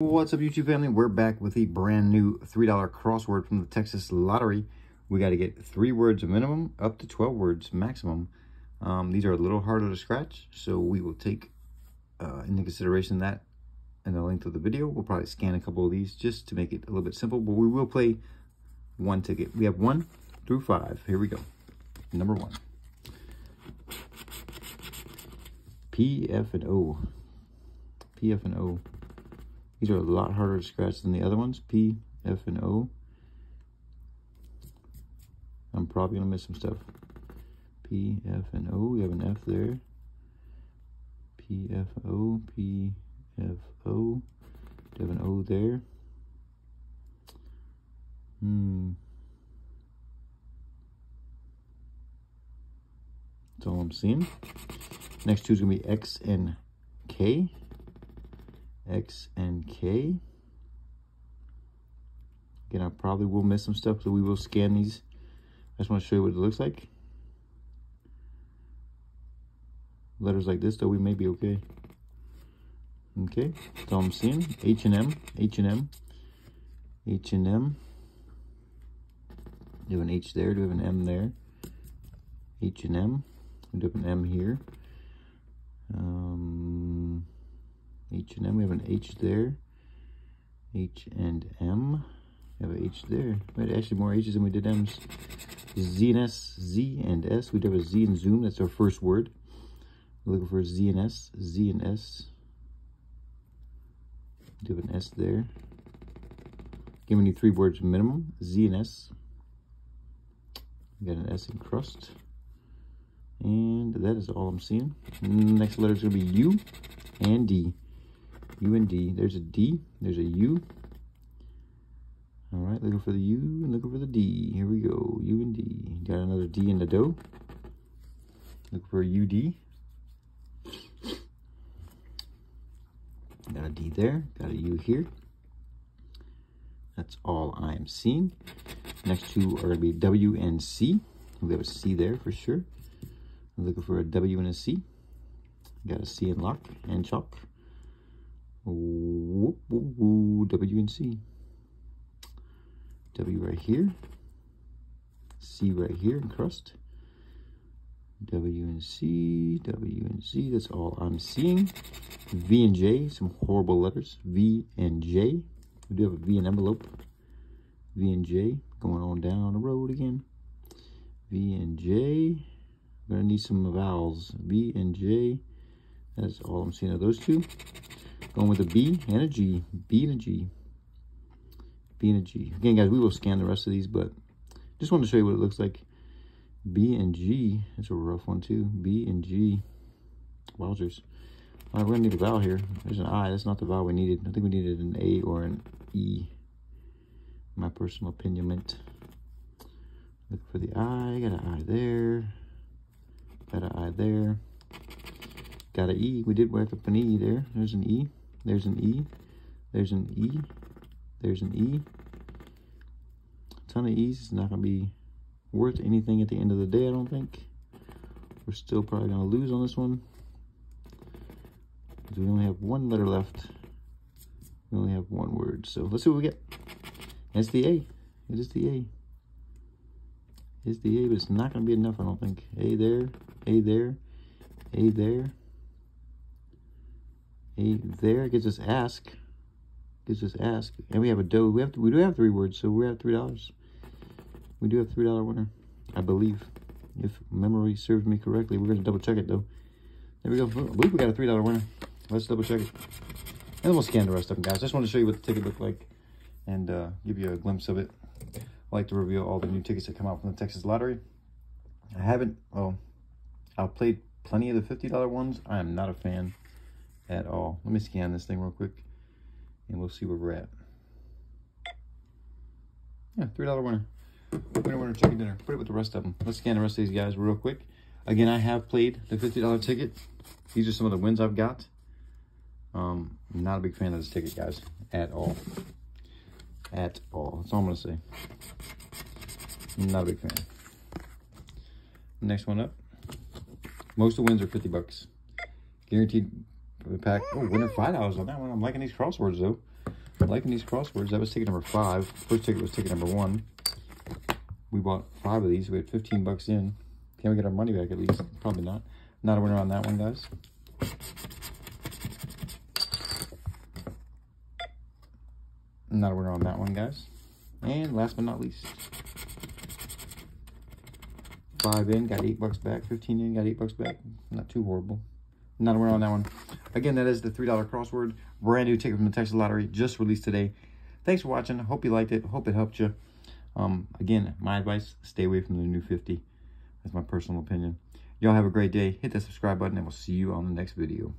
What's up, YouTube family? We're back with a brand new $3 crossword from the Texas Lottery. We got to get three words minimum, up to 12 words maximum. Um, these are a little harder to scratch, so we will take uh, into consideration that in the length of the video. We'll probably scan a couple of these just to make it a little bit simple, but we will play one ticket. We have one through five. Here we go. Number one. P, F, and O. P, F, and O. These are a lot harder to scratch than the other ones. P, F, and O. I'm probably going to miss some stuff. P, F, and O. We have an F there. P, F, O, P, F, O. We have an O there. Hmm. That's all I'm seeing. Next two is going to be X and K. X and K. Again, I probably will miss some stuff, so we will scan these. I just want to show you what it looks like. Letters like this, though, we may be okay. Okay, all I'm seeing. H and M, H and M, H and M. Do an H there, do have an M there. H and M. We do have an M here. H and M. We have an H there. H and M. We have an H there. We had actually more H's than we did M's. Z and S, Z and S. We have a Z and Zoom. That's our first word. We're looking for Z and S, Z and S. Do have an S there. Giving you three words minimum. Z and S. We got an S in crust. And that is all I'm seeing. Next letter is going to be U and D. U and D. There's a D. There's a U. All right, looking for the U and looking for the D. Here we go. U and D. Got another D in the dough. Look for a UD. Got a D there. Got a U here. That's all I'm seeing. Next two are going to be W and C. We have a C there for sure. I'm looking for a W and a C. Got a C in lock and chalk. Whoop, W and C. W right here. C right here in crust. W and C, W and C, that's all I'm seeing. V and J, some horrible letters. V and J. We do have a V and envelope. V and J, going on down the road again. V and J. We're gonna need some vowels. V and J. That's all I'm seeing of those two. Going with a B and a G. B and a G. B and a G. Again, guys, we will scan the rest of these, but just wanted to show you what it looks like. B and G. That's a rough one, too. B and G. Wowzers. All right, we're going to need a vowel here. There's an I. That's not the vowel we needed. I think we needed an A or an E. My personal opinion. Look for the I. Got an I there. Got an I there. Got an E. We did work up an E there. There's an E. There's an E. There's an E. There's an E. A ton of E's. It's not going to be worth anything at the end of the day, I don't think. We're still probably going to lose on this one. We only have one letter left. We only have one word. So let's see what we get. It's the A. It is the A. It's the A, but it's not going to be enough, I don't think. A there. A there. A there. A there. Gives us ask. Gives us ask. And we have a dough. We have to, we do have three words, so we're at three dollars. We do have three dollar winner, I believe. If memory serves me correctly. We're gonna double check it though. There we go. I believe we got a three dollar winner. Let's double check it. And we'll scan the rest of them, guys. I Just want to show you what the ticket looked like and uh, give you a glimpse of it. I like to reveal all the new tickets that come out from the Texas Lottery. I haven't, well, I've played plenty of the $50 ones. I am not a fan at all. Let me scan this thing real quick and we'll see where we're at. Yeah, $3 winner. Winner, winner, chicken dinner. Put it with the rest of them. Let's scan the rest of these guys real quick. Again, I have played the $50 ticket. These are some of the wins I've got. Um, I'm not a big fan of this ticket, guys, at all. At all. That's all I'm going to say. Not a big fan. Next one up. Most of the wins are 50 bucks. Guaranteed pack. Oh, winner $5 on that one. I'm liking these crosswords, though. liking these crosswords. That was ticket number five. First ticket was ticket number one. We bought five of these. We had 15 bucks in. Can we get our money back at least? Probably not. Not a winner on that one, guys. Not a winner on that one, guys. And last but not least, five in, got eight bucks back. 15 in, got eight bucks back. Not too horrible. Not a winner on that one. Again, that is the $3 crossword. Brand new ticket from the Texas Lottery, just released today. Thanks for watching. Hope you liked it. Hope it helped you. Um, again, my advice, stay away from the new 50. That's my personal opinion. Y'all have a great day. Hit that subscribe button, and we'll see you on the next video.